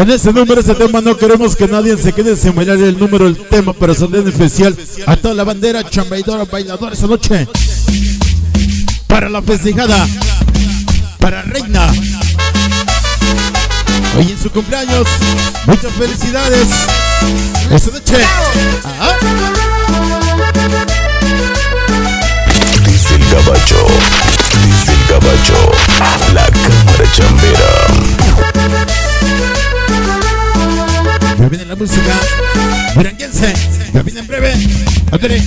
Con ese número, ese tema, no queremos que nadie se quede sin bailar el número, el tema, pero en especial a toda la bandera chambeadora, bailadora esa noche. Para la festejada, para Reina. Hoy en su cumpleaños, muchas felicidades. Esta noche. Ajá. El gabacho, dice el gabacho, la cámara chambera. Viene la música. Duranguense. Ya viene en breve. Ándale.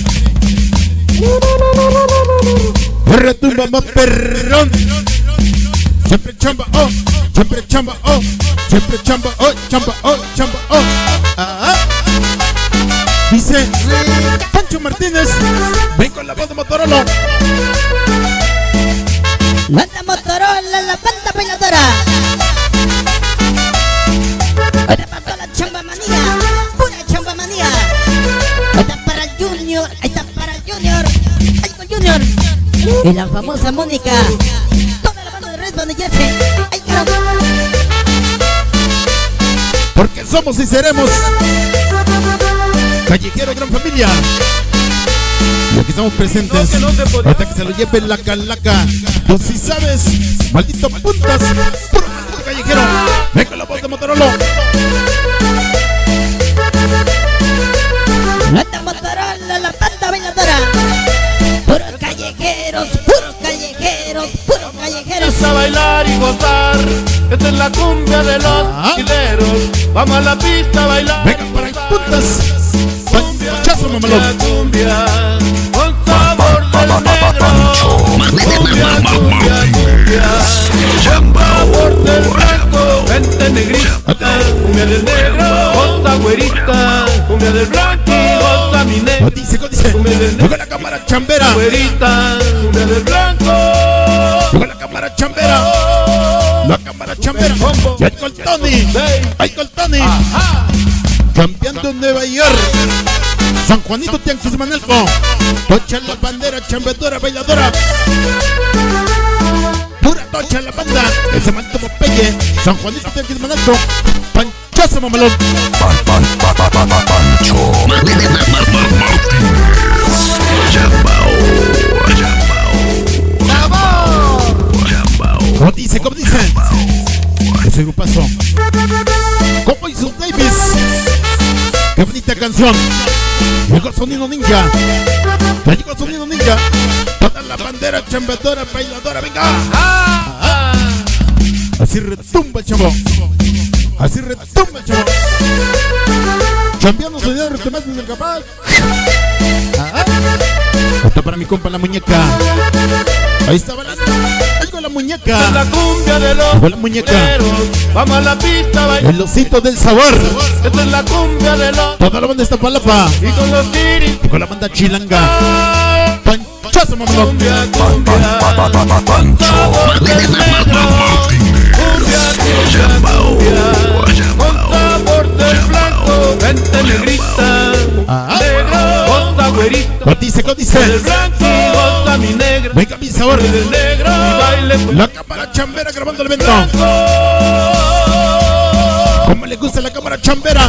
Retumba más perrón. Siempre chamba, oh. Siempre chamba, oh. Siempre chamba, oh. Chamba, oh. Chamba, oh. Ah. Dice Pancho Martínez. Ven con la voz de Motorola. Banda Motorola, la banda bailadora. Junior, ahí está para el Junior, ahí con Junior. Y la famosa Mónica. Toda la banda de Red Band. Ahí está. Porque somos y seremos. Callejero Gran Familia. Y aquí estamos presentes. Ahorita que se lo lleve la calaca. Tú sí sabes. Maldito puntas. Puro maldito callejero. Ven con la voz de Motorola. Esta es la cumbia de los Ah. chileros. Vamos a la pista a bailar. Venga para puntas. Panchazo, Cumbia, mamalón. cumbia, con sabor del negro. Cumbia, cumbia, cumbia, sabor del blanco. Vente negrita, cumbia del negro. Goza güerita, cumbia del blanco. Goza mi negro. Dice, dice. Luego la cámara chambera. Güerita, cumbia del blanco. Chambera. Con Tony. Con Tony. Campeando en Nueva York. San Juanito Tianquis Manelco. Tocha la bandera, chambeadora, bailadora. Pura tocha la banda. Ese manto Popeye. San Juanito Tianquis Manelco. Panchazo mamalón. Pan, pan, pa, pa, pa, pa, pancho. Como dice, como dice. Ese grupazo. Como hizo Davis. Qué bonita canción. Llegó sonido ninja. Llegó sonido ninja. Toda la bandera chambeadora, bailadora, venga. Así retumba el chavo. Así retumba el chavo. Chambeando sonido retomando desde el capaz. Esto para mi compa la muñeca. Ahí está bailando. Ahí con la muñeca. La cumbia de los Con la muñeca. Vamos a la pista bailar. El osito del sabor. Esta es la cumbia de los Toda la banda está palapa. y con los tiris. Y con la banda chilanga. Panchazo, mamalón. Cumbia, Pan, cumbia. Vente negrita, Ah. negro, cotice. blanco, goza mi negra. Venga, mi sabor. La cámara chambera grabando el evento. Como le gusta la cámara chambera.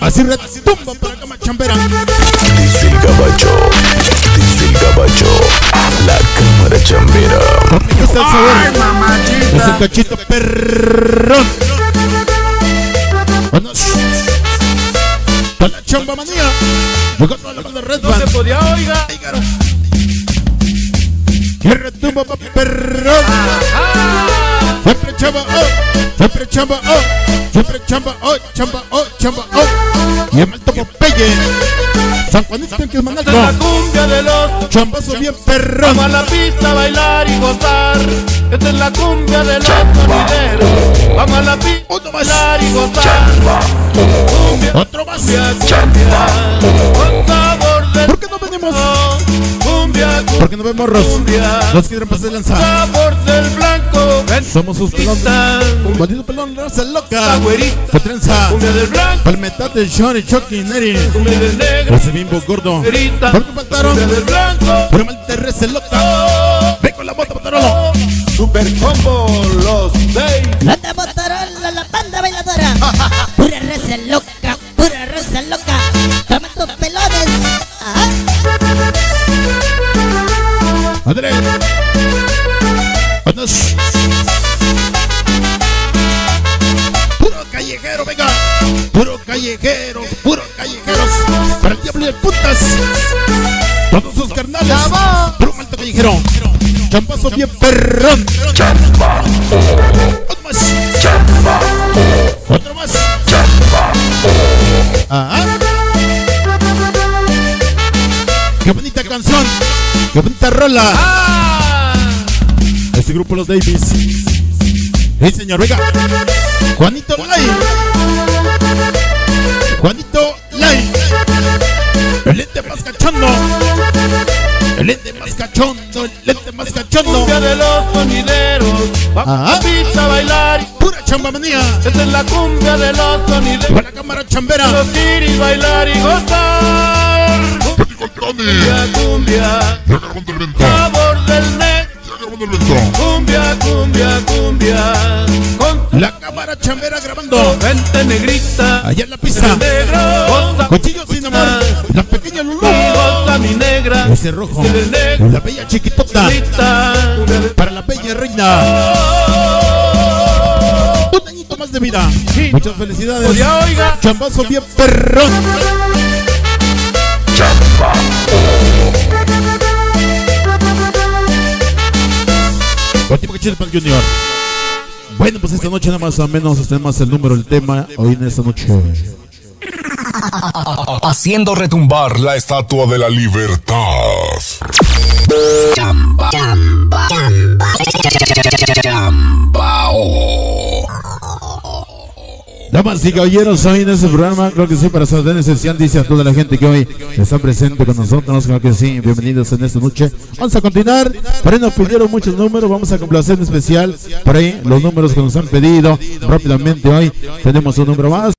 Así retumba para la cámara chambera. Dice el gabacho, dice el gabacho, la cámara chambera. Le gusta el sabor. Es el cachito perrón. Vámonos. Con la chamba manía. Llegó toda la banda Red No se podía oiga. Retumba pa' perrón. Siempre chamba, oh, siempre chamba, oh, siempre chamba, oh, chamba, oh, chamba, oh. Y el malto Popeye, San Juanito Esta es la cumbia de los chambazo bien perrón. Vamos a la pista a bailar y gozar. Esta es la cumbia de los sonideros. Vamos a la pista a bailar y gozar. Otro más. cumbia, cumbia, con sabor del ¿Por qué no venimos? Porque no vemos morros. Los que pasar de lanza. sabor del blanco. Somos sus pelón. Un maldito pelón, raza loca. güerita, ¿Qué trenza? cumbia del blanco, Palmetate, Shori, Chucky, Neri. cumbia del negro, Ese bimbo gordo. ¿Por faltaron? cumbia del blanco. Pero maldita reza loca. Ven con la bota, Motorola. Super combo, los seis. Andrés. Buenas. Puro callejero, venga. Puro callejeros, puros callejeros. Para el diablo de putas. Todos sus carnales. Puro malto callejero. Champazo bien perrón. Chamba. Qué bonita canción. Qué bonita rola. Ah, Este grupo Los Davis. Sí, señor, venga. Juanito Lai. Juanito Lai. El lente más cachondo. El lente más cachondo. El lente más cachondo. cumbia de los sonideros. Vamos a pista a bailar. Pura chamba manía. Esta es la cumbia de los sonideros. La cámara chambera. Los tiris, bailar y gozar. Cumbia, cumbia, sabor del. Cumbia, cumbia, cumbia. Con La cámara chambera grabando. gente negrita. Allá en la pista. Negro, Cuchillo sin amor. La pequeña Lulú. goza mi negra. Ese rojo. El negro. La bella chiquitota. Negrita. Para la bella reina. Un añito más de vida. Muchas felicidades. Chambazo bien perrón. Junior. Bueno, pues esta noche nada más o menos tenemos el número del tema hoy en esta noche. Haciendo retumbar la estatua de la libertad. Damas y caballeros, hoy en este programa, creo que sí, para saludar en especial, dice a toda la gente que hoy está presente con nosotros, creo que sí, bienvenidos en esta noche. Vamos a continuar, por ahí nos pidieron muchos números, vamos a complacer en especial, por ahí los números que nos han pedido rápidamente hoy, tenemos un número más.